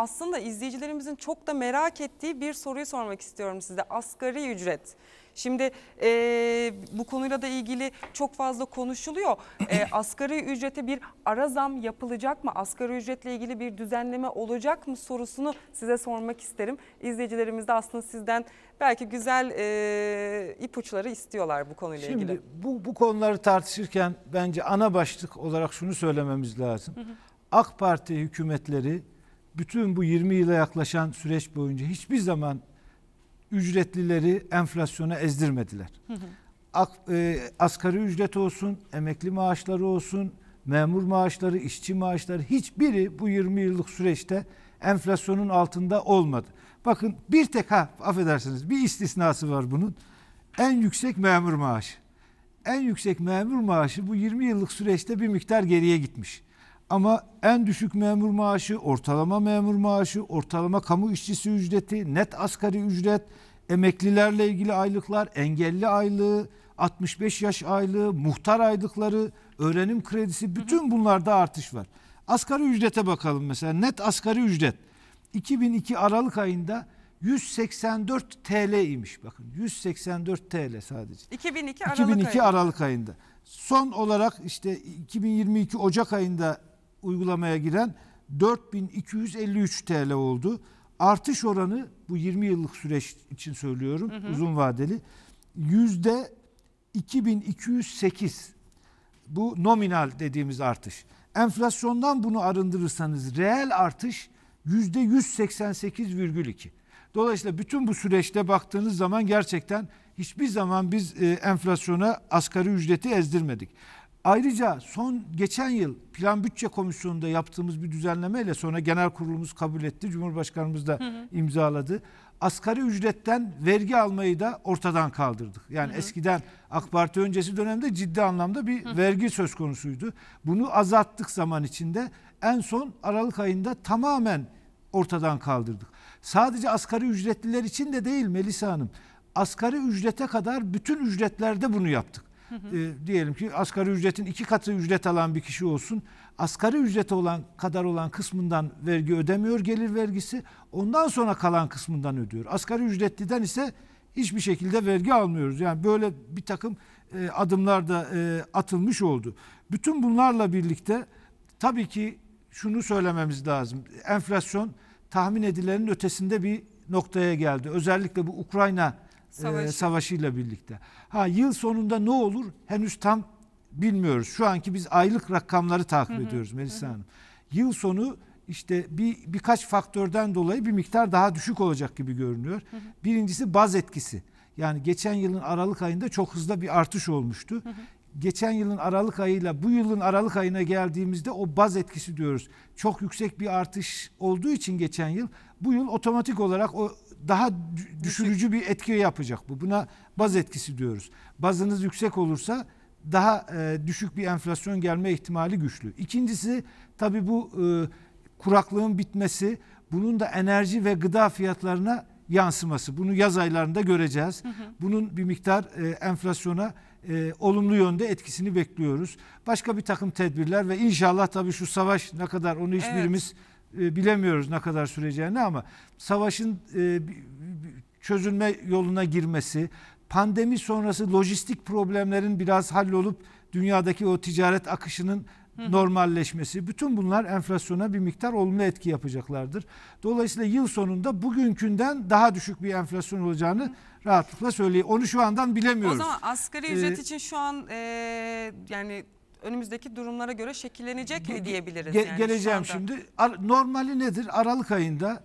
aslında izleyicilerimizin çok da merak ettiği bir soruyu sormak istiyorum size. Asgari ücret. Şimdi e, bu konuyla da ilgili çok fazla konuşuluyor. E, asgari ücrete bir ara zam yapılacak mı? Asgari ücretle ilgili bir düzenleme olacak mı sorusunu size sormak isterim. İzleyicilerimiz de aslında sizden belki güzel e, ipuçları istiyorlar bu konuyla Şimdi ilgili. bu, bu konuları tartışırken bence ana başlık olarak şunu söylememiz lazım. AK Parti hükümetleri bütün bu 20 yıla yaklaşan süreç boyunca hiçbir zaman ücretlileri enflasyona ezdirmediler. Ak, e, asgari ücret olsun, emekli maaşları olsun, memur maaşları, işçi maaşları hiçbiri bu 20 yıllık süreçte enflasyonun altında olmadı. Bakın bir tek ha affedersiniz bir istisnası var bunun. En yüksek memur maaşı. En yüksek memur maaşı bu 20 yıllık süreçte bir miktar geriye gitmiş. Ama en düşük memur maaşı, ortalama memur maaşı, ortalama kamu işçisi ücreti, net asgari ücret, emeklilerle ilgili aylıklar, engelli aylığı, 65 yaş aylığı, muhtar aylıkları, öğrenim kredisi bütün bunlarda artış var. Asgari ücrete bakalım mesela. Net asgari ücret 2002 Aralık ayında 184 TL imiş. Bakın 184 TL sadece. 2002 Aralık 2002 ayında. Aralık ayında. Son olarak işte 2022 Ocak ayında uygulamaya giren 4253 TL oldu. Artış oranı bu 20 yıllık süreç için söylüyorum uzun vadeli yüzde 2208 bu nominal dediğimiz artış. Enflasyondan bunu arındırırsanız reel artış yüzde 188,2. Dolayısıyla bütün bu süreçte baktığınız zaman gerçekten hiçbir zaman biz e, enflasyona asgari ücreti ezdirmedik. Ayrıca son geçen yıl Plan Bütçe Komisyonu'nda yaptığımız bir düzenlemeyle sonra genel kurulumuz kabul etti. Cumhurbaşkanımız da imzaladı. Asgari ücretten vergi almayı da ortadan kaldırdık. Yani eskiden AK Parti öncesi dönemde ciddi anlamda bir vergi söz konusuydu. Bunu azalttık zaman içinde. En son Aralık ayında tamamen ortadan kaldırdık. Sadece asgari ücretliler için de değil Melisa Hanım. Asgari ücrete kadar bütün ücretlerde bunu yaptık. Ee, diyelim ki asgari ücretin iki katı ücret alan bir kişi olsun. Asgari ücreti olan kadar olan kısmından vergi ödemiyor gelir vergisi. Ondan sonra kalan kısmından ödüyor. Asgari ücretliden ise hiçbir şekilde vergi almıyoruz. Yani böyle bir takım e, adımlar da e, atılmış oldu. Bütün bunlarla birlikte tabii ki şunu söylememiz lazım. Enflasyon tahmin edilenin ötesinde bir noktaya geldi. Özellikle bu Ukrayna Savaşı. e, savaşıyla birlikte. Ha yıl sonunda ne olur henüz tam bilmiyoruz. Şu anki biz aylık rakamları takip ediyoruz Melisa Hanım. Yıl sonu işte bir birkaç faktörden dolayı bir miktar daha düşük olacak gibi görünüyor. Birincisi baz etkisi. Yani geçen yılın Aralık ayında çok hızlı bir artış olmuştu. Geçen yılın Aralık ayıyla bu yılın Aralık ayına geldiğimizde o baz etkisi diyoruz. Çok yüksek bir artış olduğu için geçen yıl bu yıl otomatik olarak o daha dü- düşürücü bir etki yapacak bu. Buna baz etkisi diyoruz. Bazınız yüksek olursa daha e, düşük bir enflasyon gelme ihtimali güçlü. İkincisi tabii bu e, kuraklığın bitmesi, bunun da enerji ve gıda fiyatlarına yansıması. Bunu yaz aylarında göreceğiz. Bunun bir miktar e, enflasyona e, olumlu yönde etkisini bekliyoruz. Başka bir takım tedbirler ve inşallah tabii şu savaş ne kadar onu hiçbirimiz e, bilemiyoruz ne kadar süreceğini ama savaşın e, çözülme yoluna girmesi, pandemi sonrası lojistik problemlerin biraz hallolup dünyadaki o ticaret akışının normalleşmesi bütün bunlar enflasyona bir miktar olumlu etki yapacaklardır. Dolayısıyla yıl sonunda bugünkünden daha düşük bir enflasyon olacağını rahatlıkla söyleyeyim. Onu şu andan O bilemiyoruz. zaman asgari ücret Ee, için şu an e, yani önümüzdeki durumlara göre şekillenecek mi Ge- diyebiliriz? ge- yani geleceğim şimdi. Ar- normali nedir? Aralık ayında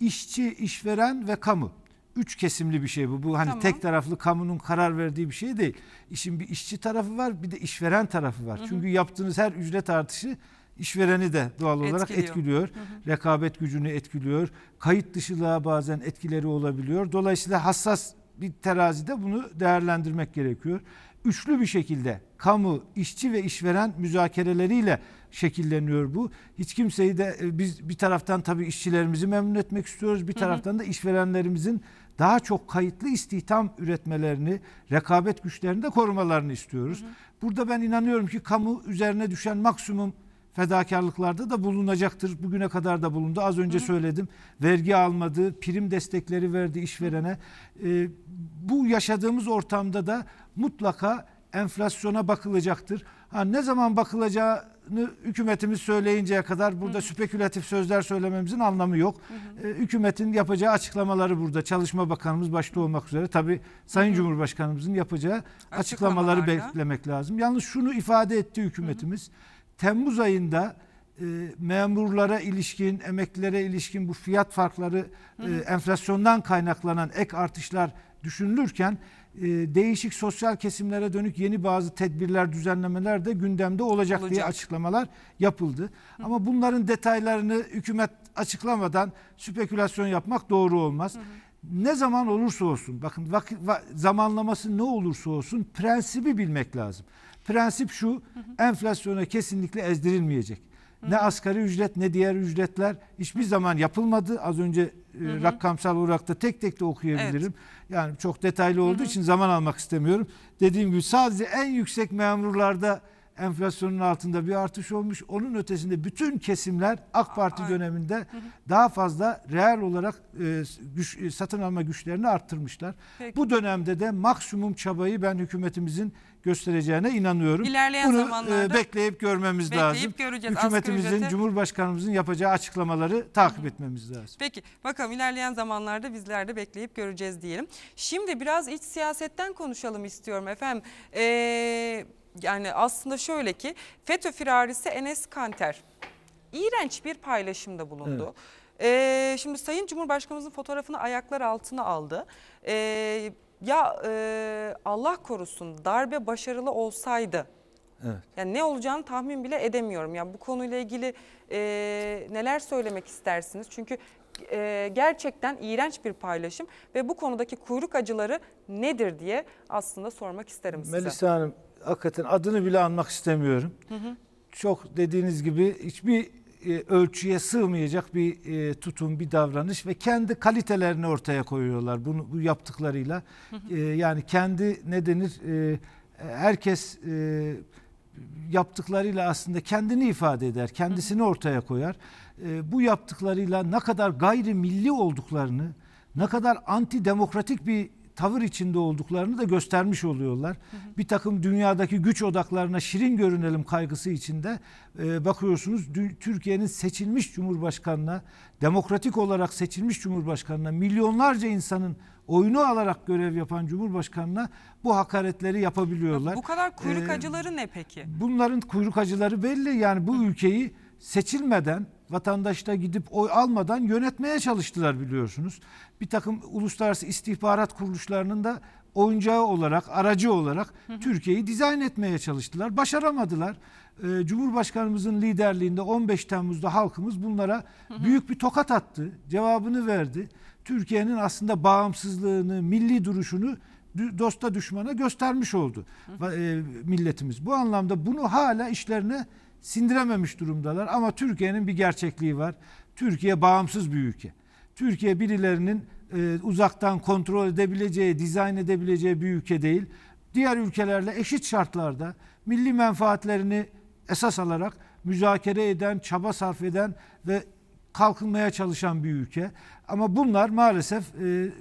işçi, işveren ve kamu. Üç kesimli bir şey bu. Bu hani Tamam. tek taraflı kamunun karar verdiği bir şey değil. İşin bir işçi tarafı var, bir de işveren tarafı var. Çünkü yaptığınız her ücret artışı işvereni de doğal olarak Etkiliyor. etkiliyor. Rekabet gücünü etkiliyor. Kayıt dışılığa bazen etkileri olabiliyor. Dolayısıyla hassas bir terazide bunu değerlendirmek gerekiyor. Üçlü bir şekilde kamu, işçi ve işveren müzakereleriyle şekilleniyor bu. Hiç kimseyi de e, biz bir taraftan tabii işçilerimizi memnun etmek istiyoruz. Bir taraftan da işverenlerimizin daha çok kayıtlı istihdam üretmelerini, rekabet güçlerini de korumalarını istiyoruz. Burada ben inanıyorum ki kamu üzerine düşen maksimum fedakarlıklarda da bulunacaktır. Bugüne kadar da bulundu. Az önce söyledim. Vergi almadı, prim destekleri verdi işverene. E, bu yaşadığımız ortamda da mutlaka enflasyona bakılacaktır. Ha, ne zaman bakılacağını hükümetimiz söyleyinceye kadar burada spekülatif sözler söylememizin anlamı yok. E, hükümetin yapacağı açıklamaları burada Çalışma Bakanımız başta olmak üzere tabii Sayın Cumhurbaşkanımızın yapacağı açıklamaları beklemek lazım. Yalnız şunu ifade etti hükümetimiz. Temmuz ayında e, memurlara ilişkin, emeklilere ilişkin bu fiyat farkları e, enflasyondan kaynaklanan ek artışlar düşünülürken e, değişik sosyal kesimlere dönük yeni bazı tedbirler, düzenlemeler de gündemde olacak, diye Olacak. açıklamalar yapıldı. Ama bunların detaylarını hükümet açıklamadan spekülasyon yapmak doğru olmaz. Ne zaman olursa olsun, bakın vakit, va- zamanlaması ne olursa olsun prensibi bilmek lazım. Prensip şu, enflasyona kesinlikle ezdirilmeyecek. Ne asgari ücret ne diğer ücretler hiçbir zaman yapılmadı. Az önce e, rakamsal olarak da tek tek de okuyabilirim. Yani çok detaylı olduğu için zaman almak istemiyorum. Dediğim gibi sadece en yüksek memurlarda enflasyonun altında bir artış olmuş. Onun ötesinde bütün kesimler AK Parti Aynen. döneminde daha fazla reel olarak e, güç, e, satın alma güçlerini arttırmışlar. Peki. Bu dönemde de maksimum çabayı ben hükümetimizin göstereceğine inanıyorum. İlerleyen Bunu zamanlarda e, bekleyip görmemiz bekleyip lazım. göreceğiz. Hükümetimizin, Cumhurbaşkanımızın yapacağı açıklamaları takip etmemiz lazım. Peki bakalım ilerleyen zamanlarda bizler de bekleyip göreceğiz diyelim. Şimdi biraz iç siyasetten konuşalım istiyorum efendim. Ee, yani aslında şöyle ki FETÖ firarisi Enes Kanter iğrenç bir paylaşımda bulundu. Ee, şimdi Sayın Cumhurbaşkanımızın fotoğrafını ayaklar altına aldı. Ee, ya e, Allah korusun darbe başarılı olsaydı Evet. yani ne olacağını tahmin bile edemiyorum. Yani bu konuyla ilgili e, neler söylemek istersiniz? Çünkü e, gerçekten iğrenç bir paylaşım ve bu konudaki kuyruk acıları nedir diye aslında sormak isterim size. Melisa Hanım hakikaten adını bile anmak istemiyorum. Çok dediğiniz gibi hiçbir e, ölçüye sığmayacak bir e, tutum, bir davranış ve kendi kalitelerini ortaya koyuyorlar bunu bu yaptıklarıyla. E, yani kendi ne denir? E, herkes e, yaptıklarıyla aslında kendini ifade eder, kendisini ortaya koyar. E, bu yaptıklarıyla ne kadar gayrimilli olduklarını, ne kadar antidemokratik bir tavır içinde olduklarını da göstermiş oluyorlar. Bir takım dünyadaki güç odaklarına şirin görünelim kaygısı içinde e, bakıyorsunuz Türkiye'nin seçilmiş cumhurbaşkanına, demokratik olarak seçilmiş cumhurbaşkanına, milyonlarca insanın oyunu alarak görev yapan cumhurbaşkanına bu hakaretleri yapabiliyorlar. Bu kadar kuyruk Ee, acıları ne peki? Bunların kuyruk acıları belli. Yani bu ülkeyi seçilmeden, vatandaşta gidip oy almadan yönetmeye çalıştılar biliyorsunuz. Bir takım uluslararası istihbarat kuruluşlarının da oyuncağı olarak, aracı olarak Türkiye'yi dizayn etmeye çalıştılar. Başaramadılar. Ee, Cumhurbaşkanımızın liderliğinde 15 Temmuz'da halkımız bunlara büyük bir tokat attı. Cevabını verdi. Türkiye'nin aslında bağımsızlığını, milli duruşunu dosta düşmana göstermiş oldu e, milletimiz. Bu anlamda bunu hala işlerine sindirememiş durumdalar ama Türkiye'nin bir gerçekliği var. Türkiye bağımsız bir ülke. Türkiye birilerinin e, uzaktan kontrol edebileceği, dizayn edebileceği bir ülke değil. Diğer ülkelerle eşit şartlarda milli menfaatlerini esas alarak müzakere eden, çaba sarf eden ve kalkınmaya çalışan bir ülke. Ama bunlar maalesef e,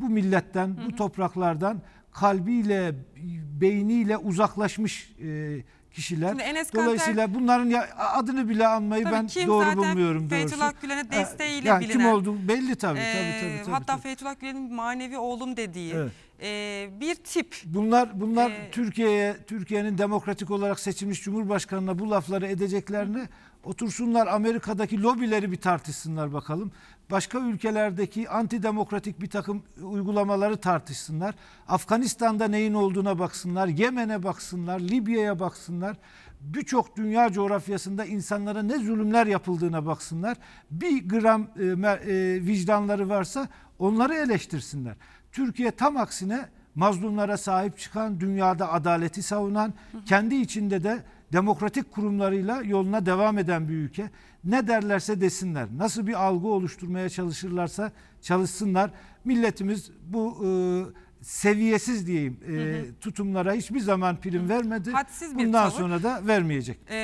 bu milletten, bu topraklardan kalbiyle, beyniyle uzaklaşmış e, kişiler. Şimdi Enes Kanter- Dolayısıyla bunların ya, adını bile anmayı Tabii ben kim doğru zaten bulmuyorum doğrusu. Fethullah Gülen'e desteğiyle yani bilinen. Kim olduğu belli tabii, Ee, tabii, tabii, tabii, hatta tabii. Fethullah Gülen'in manevi oğlum dediği Evet. E, bir tip. Bunlar bunlar Ee, Türkiye'ye Türkiye'nin demokratik olarak seçilmiş cumhurbaşkanına bu lafları edeceklerini otursunlar Amerika'daki lobileri bir tartışsınlar bakalım. Başka ülkelerdeki antidemokratik bir takım uygulamaları tartışsınlar. Afganistan'da neyin olduğuna baksınlar, Yemen'e baksınlar, Libya'ya baksınlar. Birçok dünya coğrafyasında insanlara ne zulümler yapıldığına baksınlar. Bir gram e, e, vicdanları varsa onları eleştirsinler. Türkiye tam aksine mazlumlara sahip çıkan, dünyada adaleti savunan, kendi içinde de demokratik kurumlarıyla yoluna devam eden bir ülke. Ne derlerse desinler, nasıl bir algı oluşturmaya çalışırlarsa çalışsınlar. Milletimiz bu e, seviyesiz diyeyim e, tutumlara hiçbir zaman prim vermedi. Hadsiz bir Bundan tavır. sonra da vermeyecek. Ee,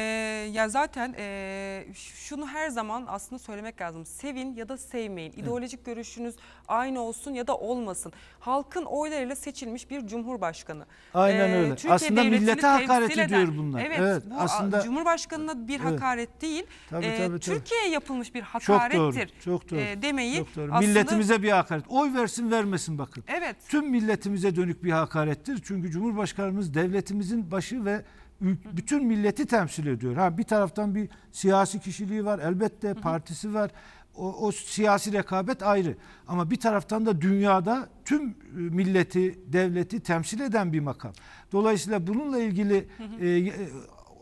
ya zaten ee, şunu her zaman aslında söylemek lazım. Sevin ya da sevmeyin. İdeolojik görüşünüz aynı olsun ya da olmasın. Halkın oylarıyla seçilmiş bir cumhurbaşkanı. Aynen Ee, öyle. Türkiye Aslında millete hakaret ediyor bunlar. Evet, Evet, bu aslında- Cumhurbaşkanına bir Evet. hakaret değil. Tabii, ee, tabii, tabii. Türkiye'ye yapılmış bir Çok hakarettir. doğru. Çok doğru. ee, demeyi Çok doğru. aslında Milletimize bir hakaret. Oy versin vermesin bakın. Evet. Tüm milletimize dönük bir hakarettir. Çünkü Cumhurbaşkanımız devletimizin başı ve bütün milleti temsil ediyor. Ha bir taraftan bir siyasi kişiliği var, elbette partisi var. O, o siyasi rekabet ayrı. Ama bir taraftan da dünyada tüm e, milleti, devleti temsil eden bir makam. Dolayısıyla bununla ilgili e,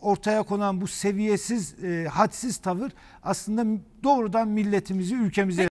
ortaya konan bu seviyesiz, e, hadsiz tavır aslında doğrudan milletimizi, ülkemize